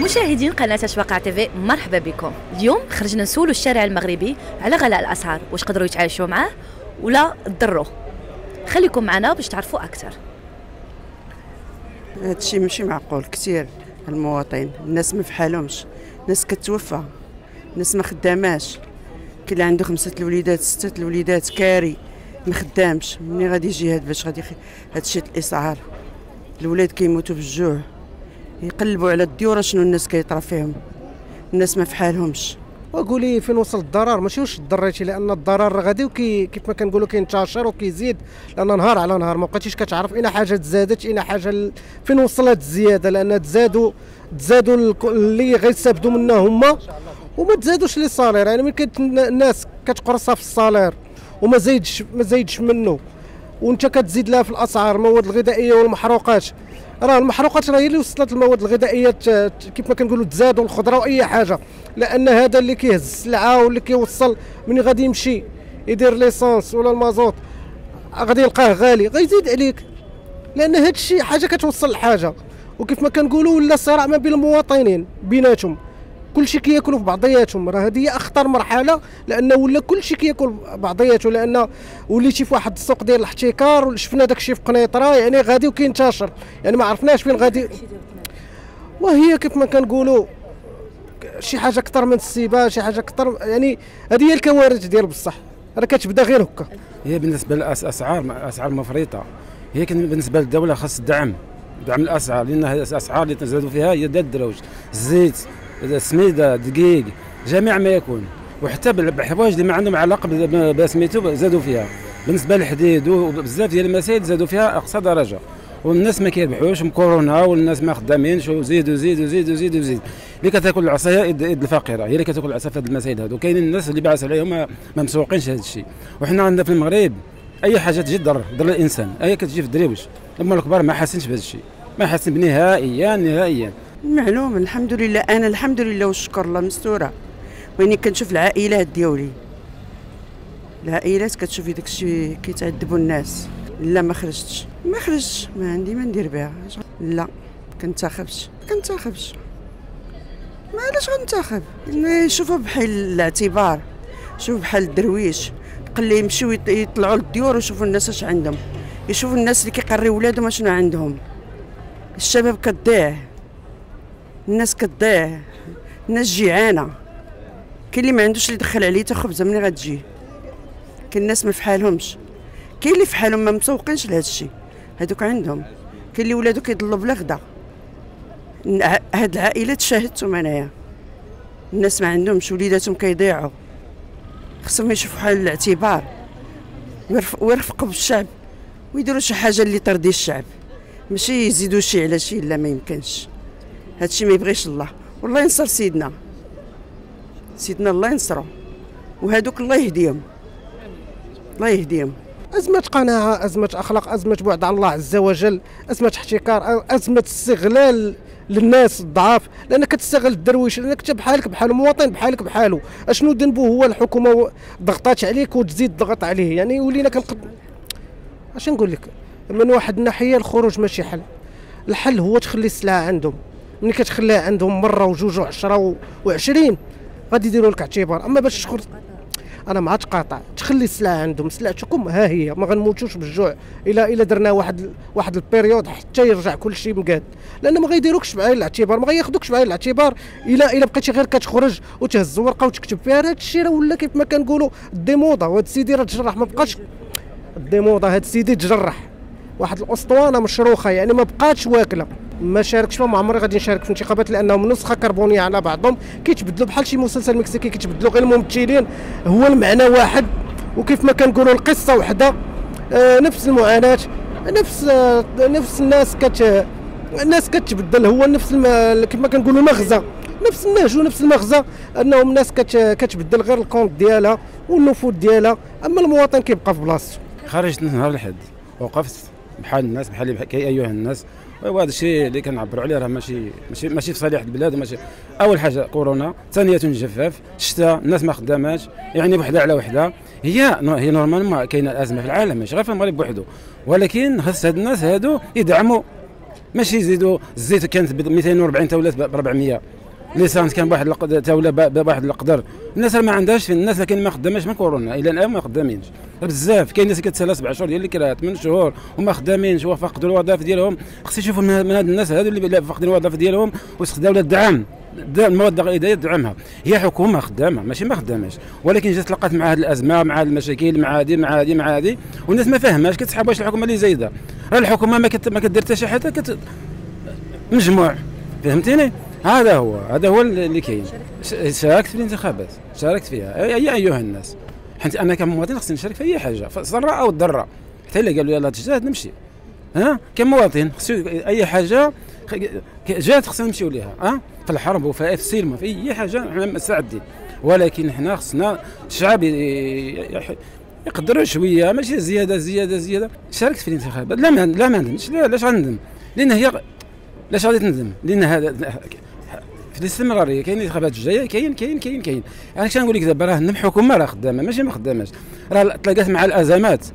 مشاهدين قناة أشواق تيفي مرحبا بكم. اليوم خرجنا نسولو الشارع المغربي على غلاء الأسعار واش قدروا يتعايشوا معاه ولا ضروا. خليكم معنا باش تعرفوا أكثر. هذا الشيء ماشي معقول كثير المواطنين الناس ما فحالهمش الناس كتوفى الناس ما خداماش. كاين اللي عنده خمسة الوليدات ستة الوليدات كاري ما خدامش. منين غادي يجي هاد باش غادي هاد الشيء الإسعار؟ الولاد كيموتوا بالجوع يقلبوا على الديور شنو الناس كيطرا فيهم. الناس ما فحالهمش وقولي فين وصل الضرر؟ ماشي واش ضريتي لأن الضرر غادي وكي كيف ما كنقولوا كينتشر وكيزيد. لأن نهار على نهار ما بقيتيش كتعرف اين حاجة تزادت اين حاجة. فين وصلت الزياده لأن تزادوا تزادوا اللي غيستافدوا منها هما وما تزادوش les salaires. يعني ملي الناس كتقرصها في ال salaire وما زايدش ما زايدش منه وانت كتزيد لها في الأسعار المواد الغذائية والمحروقات. راه المحروقات راه هي اللي وصلت المواد الغذائية كيف ما كنقولوا تزاد والخضره واي حاجة. لأن هذا اللي كيهز السلعة واللي كيوصل من غادي يمشي يدير ليسانس ولا المازوت غادي يلقاه غالي غيزيد عليك. لأن هذا الشيء حاجة كتوصل لحاجة. وكيف ما كنقولوا ولا صراع ما بين المواطنين بيناتهم. كل شيء كياكلوا في بعضياتهم. راه هذه هي أخطر مرحلة لأنه ولا كل شيء كياكل بعضياته لأن وليتي في واحد السوق ديال الاحتكار وشفنا داك الشيء في قنيطره يعني غادي وكينتشر. يعني ما عرفناش فين غادي. وهي كيف ما كنقولوا شي حاجة أكثر من السيبة شي حاجة أكثر يعني هذه هي الكوارث ديال بصح. راه كتبدا غير هكا. هي بالنسبة للاسعار أسعار مفرطة. هي بالنسبة للدولة خاص الدعم دعم الأسعار لأن الأسعار اللي تزادوا فيها هي ديال الدروج الزيت السميده دقيق جميع ما يكون. وحتى بالحوايج اللي ما عندهم علاقة بسميتو زادوا فيها. بالنسبة للحديد وبزاف ديال المسائل زادوا فيها أقصى درجة. والناس ما كيربحوش من كورونا والناس ما خدامينش وزيد وزيد وزيد وزيد وزيد اللي كتاكل العصايه يد الفقيرة هي اللي كتاكل العصا في هذه المسائل هذو كاينين الناس اللي باعث عليهم ما مسوقينش هذا الشيء. وحنا عندنا في المغرب أي حاجة تجي ضر ضر الإنسان. أي كتجي في الدريوش اما الكبار ما حاسينش بهذا الشيء. ما حاسين نهائيا نهائيا. معلوم الحمد لله أنا الحمد لله والشكر الله مستورة. وإني كنشوف العائلات ديالي. العائلات كتشوفي داكشي كيتعذبوا الناس. لا ما خرجتش. ما خرجتش. ما عندي ما ندير بها. لا كنتخبش. كنتخبش. ما علاش غنتخب؟ شوفوا بحال الاعتبار. شوف بحال الدرويش. قال لي يمشيو يطلعوا للديور ويشوفوا الناس اش عندهم. يشوفوا الناس اللي كيقريو ولادهم اشنو عندهم. الشباب كضيع. الناس كضيع الناس جيعانة. كاين اللي ما عندوش اللي يدخل عليه حتى خبزه منين غتجي؟ كاين الناس ما فحالهمش كاين اللي فحالهم ما مسوقينش لهذا الشيء هذوك عندهم. كاين اللي ولادو كيضلوا بلا غدا. هاد العائلات شاهدتهم انايا. الناس ما عندهمش وليداتهم كيضيعوا. خصهم يشوفوا حال الاعتبار. ويرفقوا بالشعب. ويديروا شي حاجة اللي ترضي الشعب. ماشي يزيدوا شي على شي لا ما يمكنش. هادشي ما يبغيش الله. والله ينصر سيدنا. سيدنا الله ينصرو. وهادوك الله يهديهم. الله يهديهم. أزمة قناعة أزمة أخلاق أزمة بعد عن الله عز وجل أزمة احتكار أزمة استغلال للناس الضعاف. لأنك كتستغل الدرويش لأنك انت بحالك بحال مواطن بحالك بحاله أشنو ذنبه هو الحكومة ضغطات عليك وتزيد تضغط عليه؟ يعني ولينا كنقد أش نقول لك؟ من واحد الناحية الخروج ماشي حل. الحل هو تخلي السلعة عندهم. ملي كتخليها عندهم مرة وجوج وعشرة وعشرين غادي يديروا لك اعتبار. أما باش تخرج أنا ما تقاطع تخلي السلعة عندهم. سلعتكم ها هي. ما غنموتوش بالجوع. الا إلا درنا واحد واحد البيريود حتى يرجع كل شيء مقاد. لأن ما غيديروكش بعين الاعتبار. ما غياخذوكش بعين الاعتبار. الا إلا بقيتي غير كتخرج وتهز ورقه وتكتب فيها هذا الشيء راه ولا كيف ما كنقولوا الديموضة. وهذا السيدي راه تجرح. ما بقاش الديموضة. هذا السيدي تجرح. واحد الأسطوانة مشروخة. يعني ما بقاتش واكلة. ما شاركش ما عمري غادي نشارك في الانتخابات لأنهم نسخة كربونية على بعضهم. كيتبدلوا بحال شي مسلسل مكسيكي كيتبدلوا غير الممثلين. هو المعنى واحد. وكيف ما كنقولوا القصة وحدة. آه نفس المعاناة. نفس آه نفس الناس كت الناس كتبدل. هو نفس الم... كيف ما كنقولوا مغزى نفس النهج ونفس المغزى. أنهم الناس كت... كتبدل غير ال compte ديالها والنفوذ ديالها. أما المواطن كيبقى في بلاصتو خرجت نهار الحد. وقفت بحال الناس بحال كي أيها الناس. وهذا الشيء اللي كنعبروا عليه راه ماشي ماشي ماشي في صالح البلاد وماشي أول حاجة كورونا ثانية الجفاف الشتاء الناس ما خداماش يعني وحده على وحده هي هي normalement كاينة الأزمة في العالم ماشي غير في المغرب بوحدو. ولكن خاص هاد الناس هادو يدعموا. ماشي يزيدوا الزيت كانت ب 240 تا ولات ب 400 l'essence كان بواحد ولا بواحد القدر الناس ما عندهاش الناس لكن ما خداماش من كورونا إلى الآن ما خدامينش. بزاف. كاين ناس كتسالى سبع شهور ديال الكرا تمن شهور وما خدامينش وفقدوا الوظائف ديالهم. خص يشوفوا من هاد الناس هادو اللي فاقدين الوظائف ديالهم ويستخدموا الدعم المواد الغذائية تدعمها هي حكومة خدامة ماشي ما خداماش. ولكن جات تلقات مع هذه الأزمة مع هذه المشاكل مع هذه مع هذه مع هذه والناس ما فاهماش كتسحب واش الحكومة اللي زايدة. راه الحكومة ما كت... ما كدير حتى شي حاجة كت... مجموع. فهمتيني؟ هذا هو هذا هو اللي كاين. شاركت في الانتخابات شاركت فيها. يا أيها الناس. حيت أنا كمواطن خصني نشارك في أي حاجة. سراء أو ضراء حتى إلا قالوا يلاه تجتهد نمشي. ها؟ كمواطن خصو أي حاجة جات خصنا نمشيو ليها. ها؟ في الحرب وفي السلم في أي حاجة حنا مستعدين. ولكن حنا خصنا الشعب يقدروا شوية ماشي زيادة زيادة زيادة. شاركت في الانتخابات. لا ما لا ما ندمش لاش غندم؟ لأن هي لاش غادي تندم؟ لأن هذا في الاستمراريه كاين الانتخابات الجايه كاين كاين كاين كاين. أنا كنقول لك دابا راه الحكومة راه خدامة ماشي ما خداماش. راه تلاقات مع الأزمات.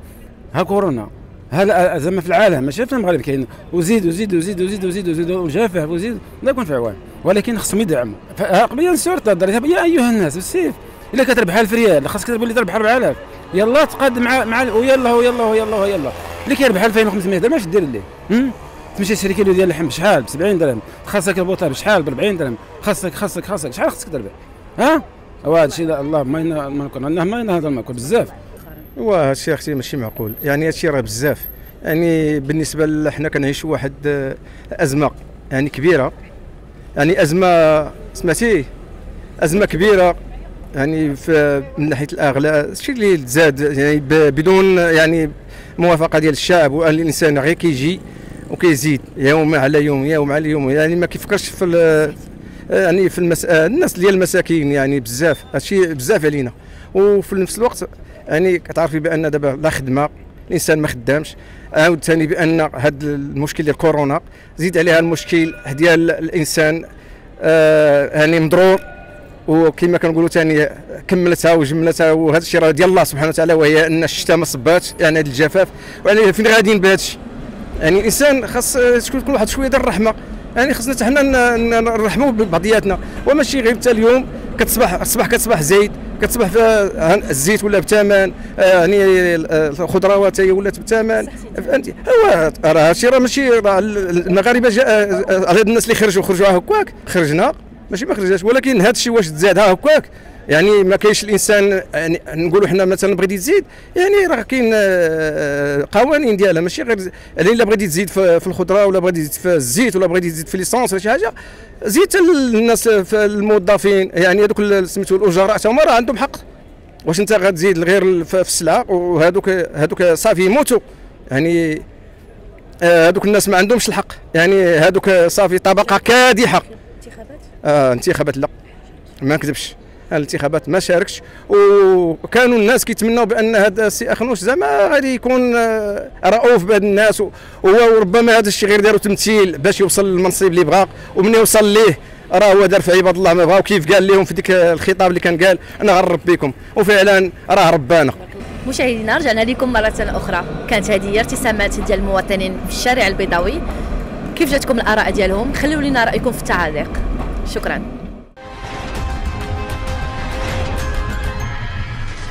ها كورونا. ها الأزمة في العالم ماشي في المغرب كاين. وزيد وزيد وزيد وزيد وزيد وزيد وجافه وزيد لا يكون في عوان. ولكن خصهم يدعموا قبل نسور يا أيها الناس بالسيف. إلا كتربح 1000 ريال خاصك تولي تربح 4000 يلا تقاد مع مع ويلا ويلا ويلا ويلا. اللي كيربح 2500 درهم اش دير ليه؟ تمشي تشري كيلو ديال اللحم بشحال؟ ب 70 درهم. خاصك البوطة بشحال؟ ب 40 درهم. خاصك خاصك خاصك. شحال خاصك تربح ها؟ وهذا الشيء الله ما نكون عندنا ما هذا الماكل بزاف. هو هذا الشيء أختي ماشي معقول. يعني هذا الشيء راه بزاف. يعني بالنسبة لنا كنعيشوا واحد أزمة يعني كبيرة. يعني أزمة سمعتي؟ أزمة كبيرة. يعني في من ناحية الأغلاء الشيء اللي تزاد يعني بدون يعني موافقة ديال الشعب والإنسان غير كيجي. وكيزيد يوم على يوم يوم على يوم. يعني ما كيفكرش في يعني في المسألة الناس ديال المساكين يعني بزاف هادشي بزاف علينا. وفي نفس الوقت يعني كتعرفي بأن دابا لا خدمة الإنسان ما خدامش. عاود ثاني بأن هذا المشكل ديال كورونا زيد عليها المشكل ديال الإنسان آه يعني مضرور. وكما كنقولوا ثاني كملتها وجملتها وهذا الشيء راه ديال الله سبحانه وتعالى وهي أن الشتاء ما صباتش يعني هذا الجفاف. يعني فين غاديين بهذا الشيء يعني الإنسان خاص تكون كل واحد شوية ديال الرحمة. يعني خصنا حنا نرحموا ببعضياتنا. وماشي غير حتى اليوم كتصبح الصباح كتصبح زايد كتصبح الزيت ولا بثمن آه، يعني الخضروات هي ولات بثمن فهمتي هو راه هادشي راه ماشي المغاربة جاء آه، هاد الناس اللي خرجوا خرجوا هكاك خرجنا. ماشي ما خرجناش ولكن هذا الشيء واش تزاد هكاك يعني ما كاينش الإنسان يعني نقولوا حنا مثلا بغيتي تزيد يعني راه كاين آه، قوانين ديالها ماشي غير إلا بغيتي تزيد في الخضرة ولا بغيتي تزيد في الزيت ولا بغيتي تزيد في ليسونس ولا شي حاجة زيد الناس في الموظفين يعني هذوك سميتو الأجراء حتى هما راه عندهم حق. واش أنت غتزيد غير في السلعة وهذوك هذوك صافي يموتوا. يعني آه، هذوك الناس ما عندهمش الحق. يعني هذوك صافي طبقة كادحة. انتخابات؟ آه انتخابات لا. ما نكذبش. الانتخابات ما شاركش. وكانوا الناس كيتمنوا بأن هذا السي أخنوش زعما غادي يكون آه، رؤوف بهذا الناس. وربما هذا الشيء غير داروا تمثيل باش يوصل للمنصب اللي بغا. ومن يوصل ليه راه هو دار في عباد الله ما بغا وكيف قال لهم في ديك الخطاب اللي كان قال أنا غنرب بكم. وفعلا راه ربانا. مشاهدينا رجعنا لكم مرة أخرى. كانت هذه ارتسامات ديال المواطنين في الشارع البيضاوي. كيف جاتكم الآراء ديالهم؟ خلوا لنا رأيكم في التعاليق. شكرا.